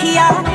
kiya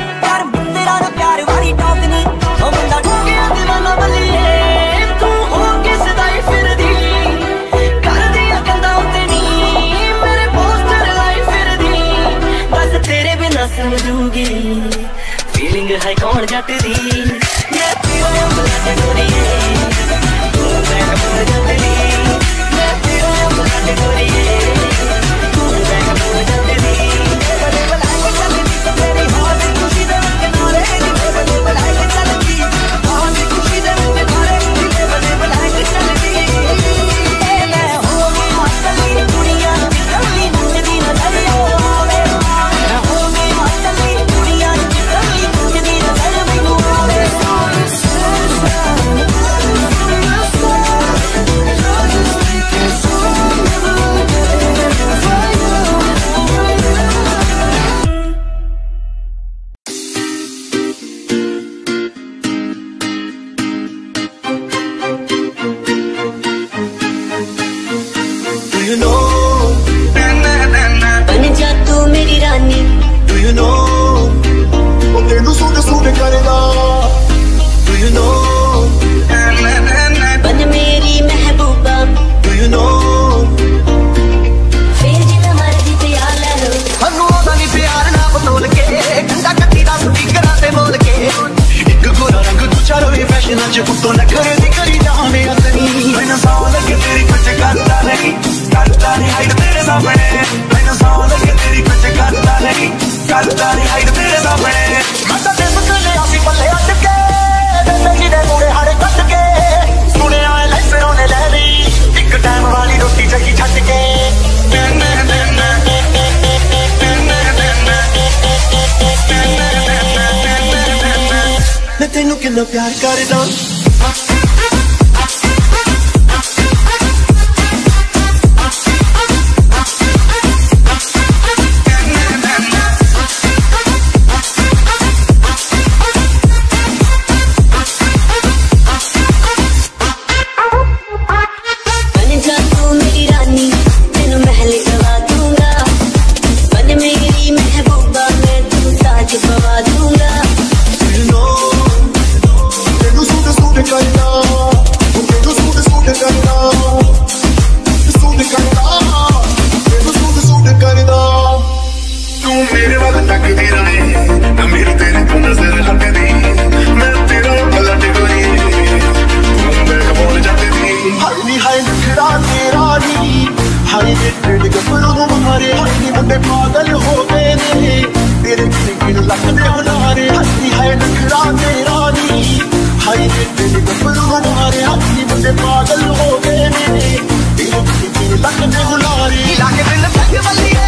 ਹੋਵੇ ਨੇ। ਤੇਰੇ ਕਿੰਨੇ ਲੱਗਦੇ ਹੁਲਾਰੇ ਹੱਥੀ ਹੈ ਨਖੜਾ ਮੇਰਾ ਨੀ। ਹਾਈ ਦੇ ਤੇਰੇ ਗੱਪਲ ਹੁਲਾਰੇ ਹੱਥੀ ਬੰਦੇ ਪਾਗਲ ਹੋ ਗਏ ਨੇ। ਤੇਰੇ ਕਿੰਨੇ ਲੱਗਦੇ ਹੁਲਾਰੇ ਲਾਗੇ ਦਿਲ ਭੱਜ ਬੱਲੀਏ?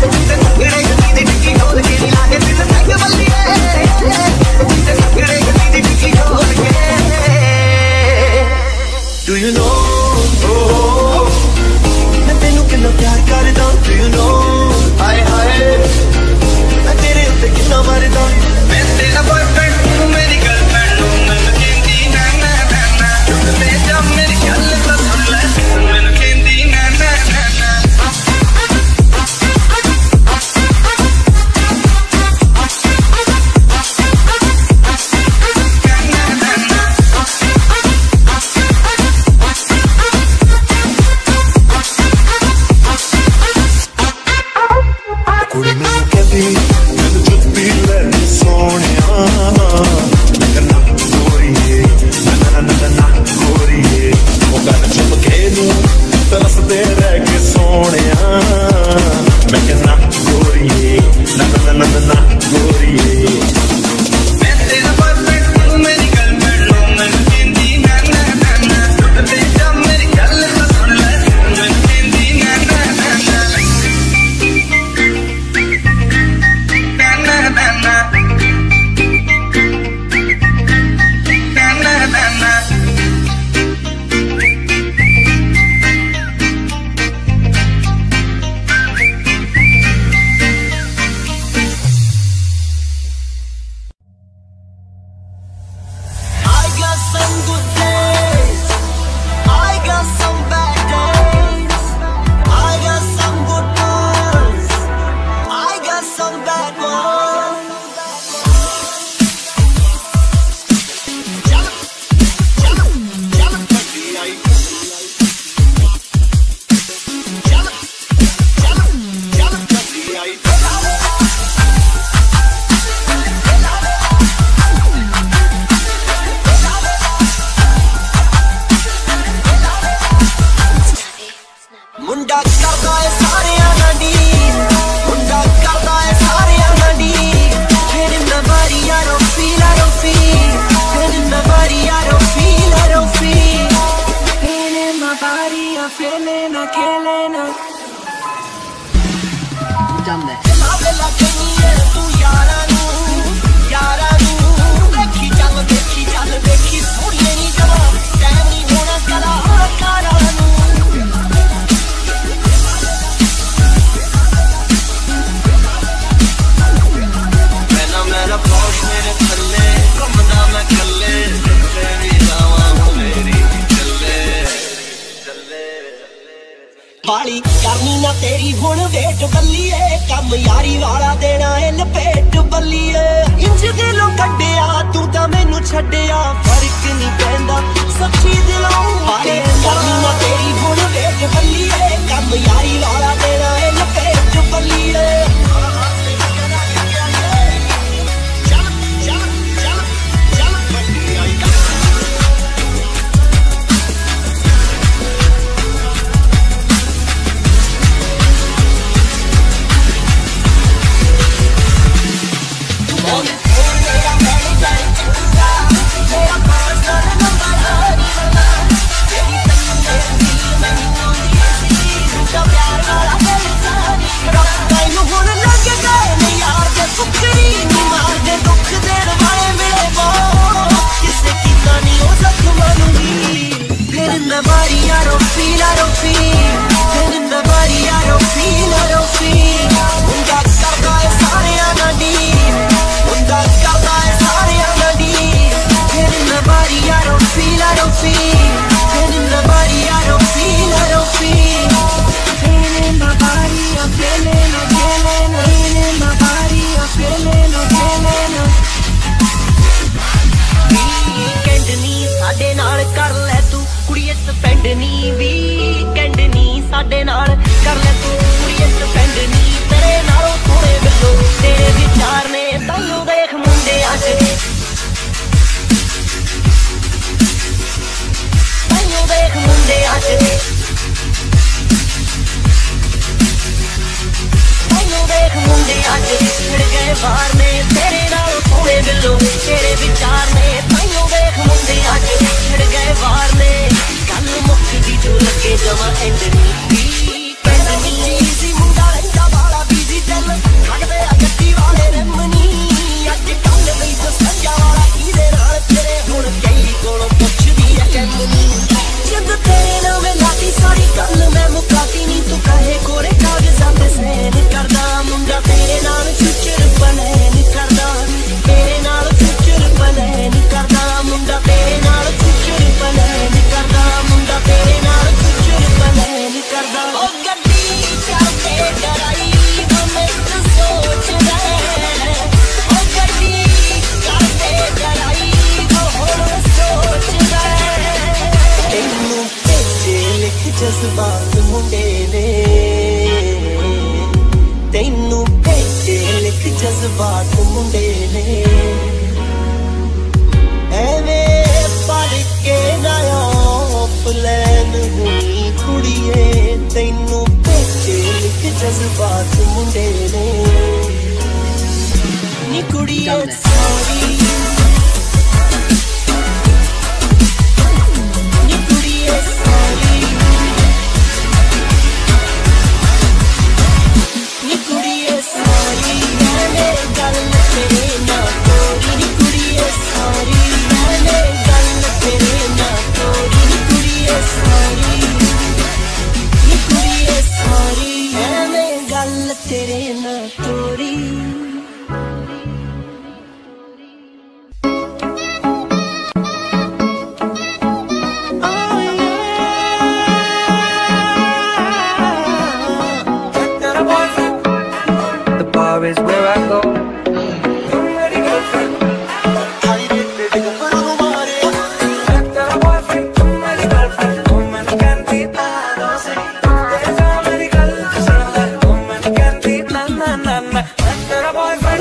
ਤੇ ਨਖੜੇ ਦੀ ਡਿੱਗੀ ਡੋਲ ਕੇ ਲਾਗੇ ਦਿਲ ਭੱਜ ਬੱਲੀਏ। got started. ਵਾਲੀ ਕਰਨੀ ਨਾ ਤੇਰੀ ਹੁਣ ਵੇਟ ਬੱਲੀ ਬੱਲੀਏ। ਕੰਮ ਯਾਰੀ ਵਾਲਾ ਦੇਣਾ ਏ ਲਪੇਟ ਬੱਲੀਏ। ਇੰਜ ਦਿਲੋਂ ਕੱਢਿਆ ਤੂੰ ਤਾਂ ਮੈਨੂੰ ਛੱਡਿਆ। ਫ਼ਰਕ ਨਹੀਂ ਪੈਂਦਾ ਸੱਚੀ ਦਿਲੋਂ। ਕਰਨੀ ਨਾ ਤੇਰੀ ਹੁਣ ਵੇਟ ਬੱਲੀ ਬੱਲੀਏ। ਕੰਮ ਯਾਰੀ ਵਾਲਾ ਵਾਰ ਨੇ, ਤੇਰੇ ਨਾਲ ਸੋਹਣੇ ਦਿਲੋਂ ਤੇਰੇ ਵਿਚਾਰ ਨੇ। ਤਾਈਓ ਵੇਖ ਮੁੰਡੇ ਅੱਜ ਛੜ ਗਏ ਵਾਰ ਨੇ। ਗੱਲ ਮੁੱਕਦੀ ਜੋ ਲੱਗੇ ਜਮਾ ਐਂਡ ਨਹੀਂ I'm feeding on the future to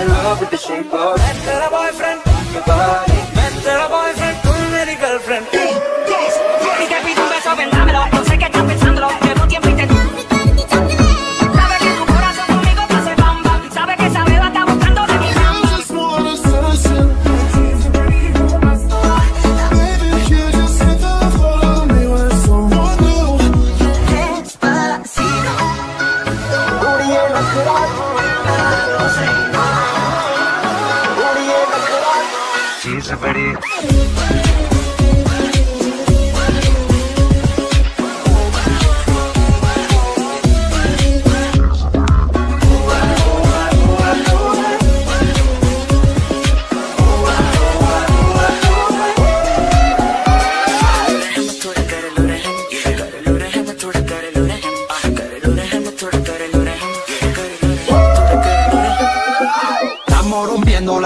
in love with the shape of Let's a boyfriend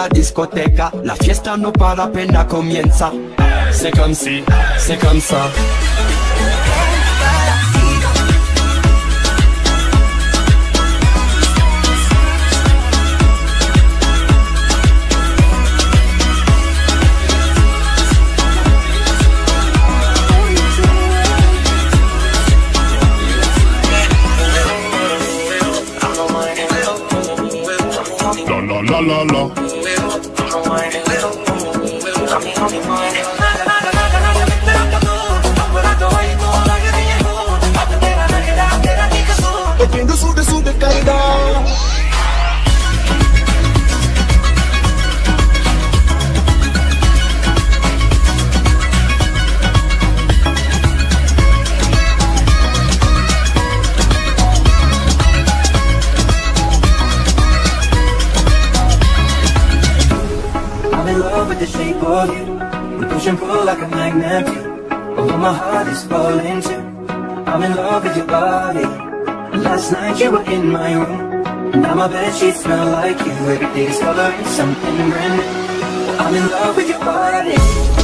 la discoteca, la fiesta no para apenas comienza. C'est comme si, c'est comme ça. la la la only one. my bedsheets smell like you. Every day's color something brand new. I'm in love with your body.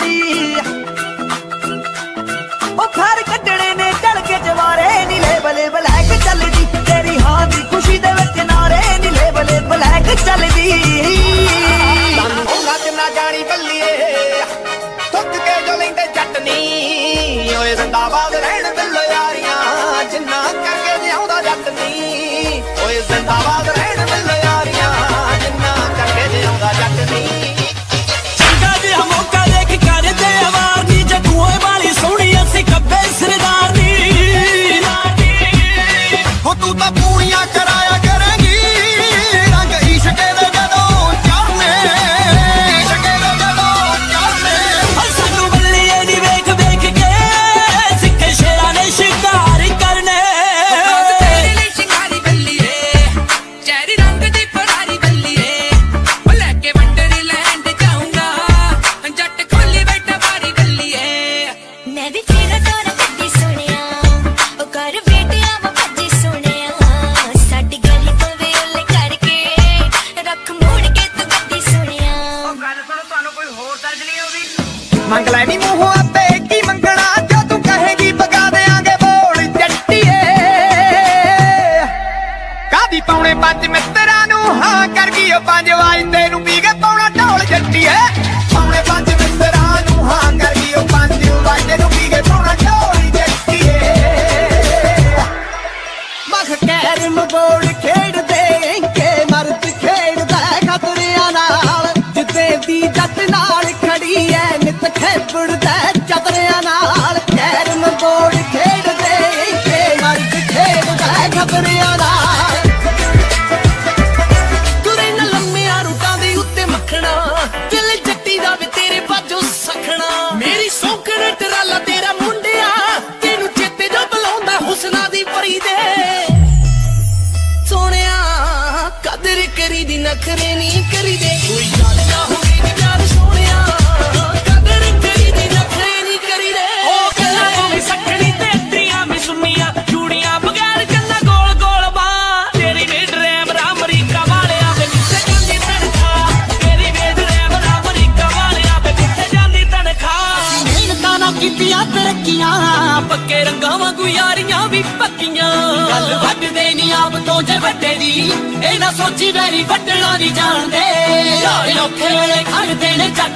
ਬੜੀ। ਉਹ ਨੇ ਚੜ ਜਵਾਰੇ ਨੀਲੇ ਬਲੇ black ਚੱਲਦੀ। ਤੇਰੀ ਹਾਂ ਦੀ ਖੁਸ਼ੀ ਦੇ ਵਿੱਚ ਨੀਲੇ ਬਲੇ ਬਲੈਕ ਚੱਲਦੀ। ਤੁਹਾਨੂੰ ਲੱਗ ਨਾ ਜਾਣੀ ਰਹਿਣ ਦਿਲ ਯਾਰੀਆਂ, ਜਿੰਨਾ ਕਰਕੇ ਜਿਉਂਦਾ ਜੱਟ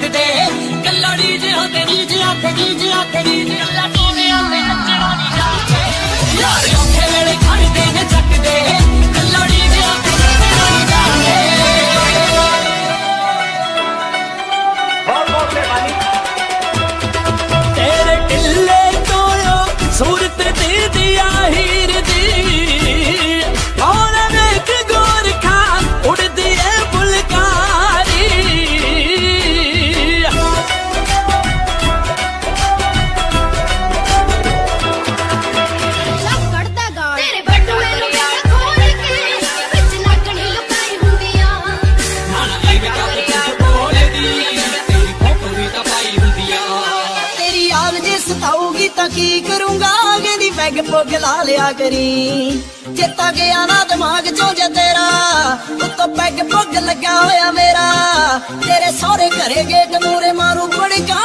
ਸਕਦੇ ਕੱਲੜੀ ਜਿਹਾ ਤੇ ਤਾਂ ਕੀ ਕਰੂੰਗਾ? ਦੀ ਪੈਗ ਪੁੱਗ ਲਾ ਲਿਆ ਕਰੀ। ਚੇਤਾ ਗਿਆ ਨਾ ਦਿਮਾਗ ਚੋਂ ਜੇ ਤੇਰਾ। ਉੱਤੋਂ ਪੈਗ ਪੁੱਗ ਲੱਗਾ ਹੋਇਆ ਮੇਰਾ। ਤੇਰੇ ਸਹੁਰੇ ਘਰੇ ਗੇਟ ਮੂਰੇ ਮਾਰੂ ਬੜਕਾ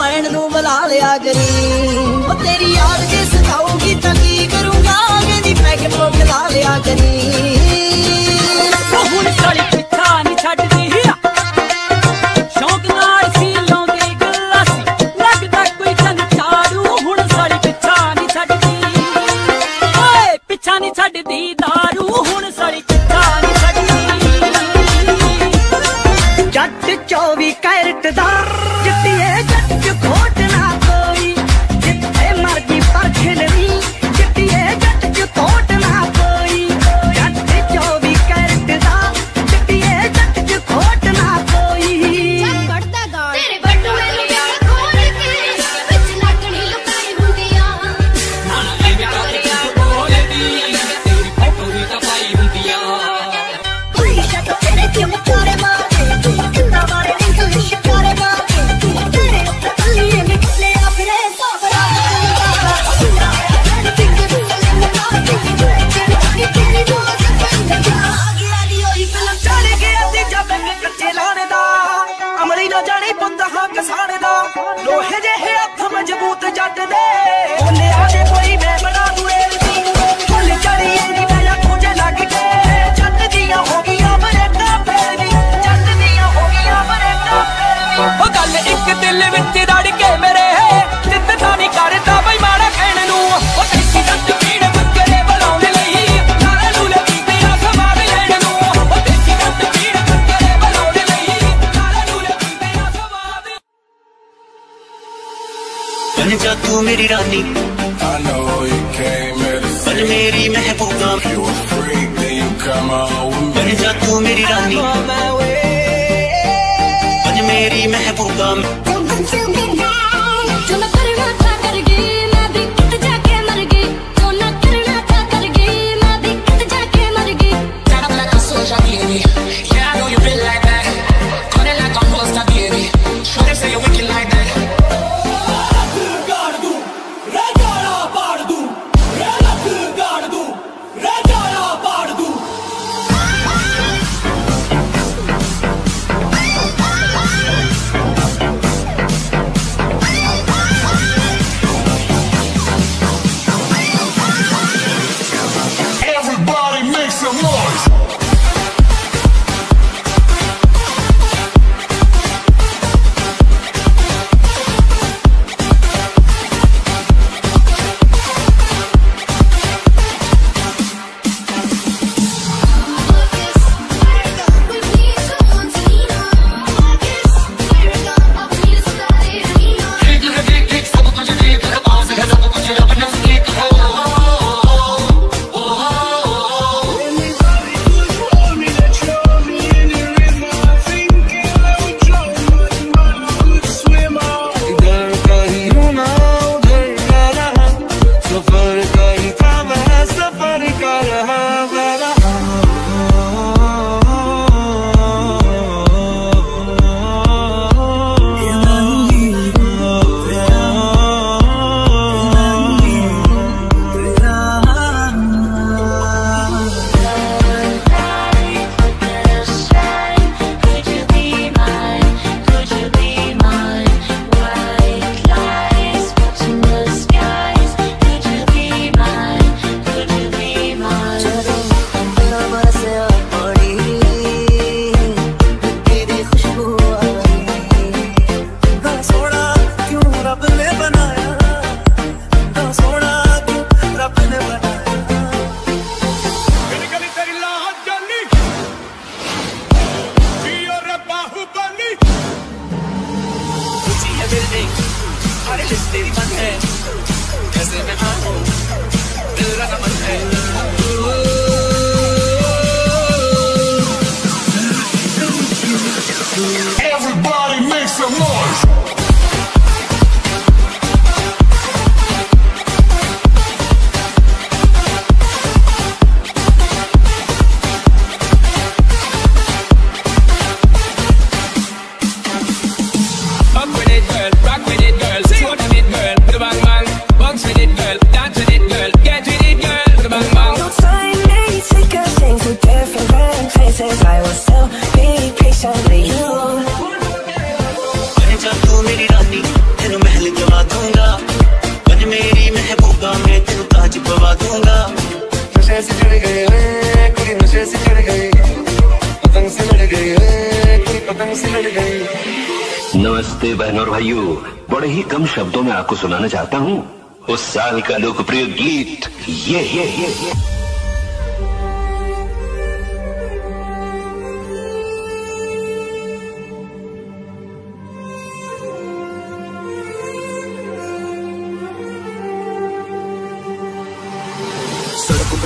ਵੈਣ ਨੂੰ ਬੁਲਾ ਲਿਆ ਕਰੀ। ਉਹ ਤੇਰੀ ਯਾਦ ਜੇ ਸਤਾਉਗੀ ਤਾਂ ਕੀ ਕਰੂੰਗਾ? ਦੀ ਪੈਗ ਪੁੱਗ ਲਾ ਲਿਆ ਕਰੀ। ਪਿੱਛਾ ਨਹੀਂ ਛੱਡਦੀ ਦਾਰੂ ਹੁਣ ਸਾਰੀ রানী बहनों और भाइयों बड़े ही कम शब्दों में आपको सुनाना चाहता हूँ उस साल का लोकप्रिय गीत ये ये ये, ये।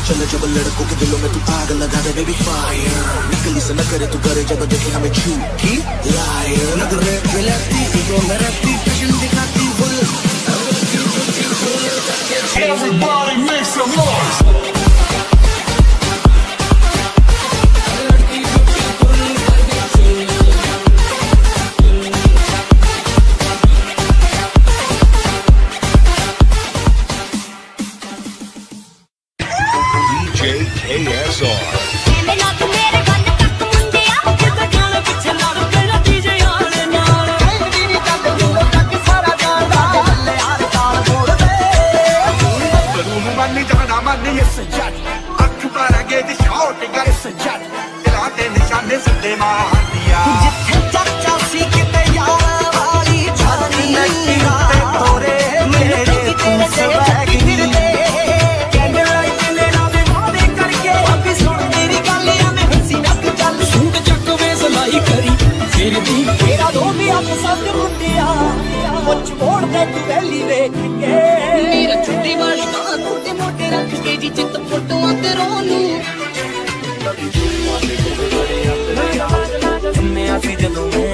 चले जब लड़कों के दिलों में तू आग लगा दे बेबी फायर निकली से न करे तू करे जब देखे हमें झूठी लायर लग रहे मिलाती ईगो में रहती पैशन दिखाती full Everybody make some noise. ਸਿੱਧੇ ਮਾਰਦੀਆਂ। ਜਿੱਥੇ ਚਾਚਾ ਸੀ ਕਿਤੇ ਯਾਰ ਵਾਲੀ ਛਾਨੀ ਤੇ ਤੋਰੇ ਮੇਰੇ ਤੂੰ ਦੀ ਤੂੰ ਵੇਖ ਕੇ। ਮੇਰਾ ਛੁੱਟੀ ਵਾਲੀ ਬਾਹ ਤੇ ਮੋਟੇ ਰੱਖ ਕੇ ਜੀ ਚਿੱਤ ਫੋਟੋਆਂ ਤੇ ਰੋਨੂੰ the way.